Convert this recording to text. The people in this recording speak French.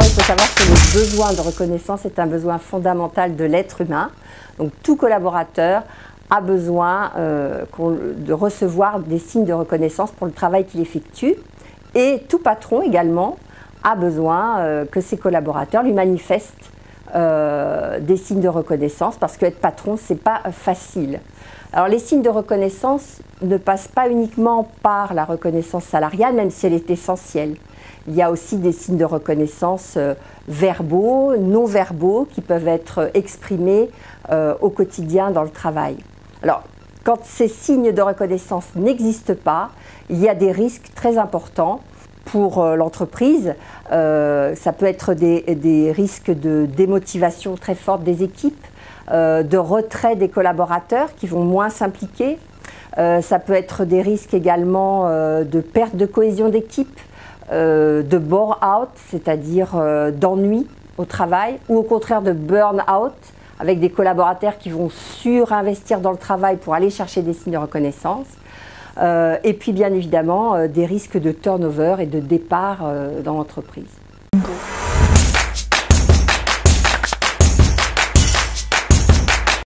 savoir que le besoin de reconnaissance est un besoin fondamental de l'être humain. Donc tout collaborateur a besoin euh, de recevoir des signes de reconnaissance pour le travail qu'il effectue. Et tout patron également a besoin euh, que ses collaborateurs lui manifestent euh, des signes de reconnaissance parce qu'être patron, c'est pas facile. Alors les signes de reconnaissance ne passent pas uniquement par la reconnaissance salariale, même si elle est essentielle. Il y a aussi des signes de reconnaissance euh, verbaux, non verbaux, qui peuvent être exprimés euh, au quotidien dans le travail. Alors, quand ces signes de reconnaissance n'existent pas, il y a des risques très importants pour euh, l'entreprise. ça peut être des, risques de démotivation très forte des équipes, de retrait des collaborateurs qui vont moins s'impliquer. ça peut être des risques également de perte de cohésion d'équipe. Euh, de bore-out, c'est-à-dire euh, d'ennui au travail, ou au contraire de burn-out, avec des collaborateurs qui vont surinvestir dans le travail pour aller chercher des signes de reconnaissance. Euh, et puis bien évidemment des risques de turnover et de départ dans l'entreprise.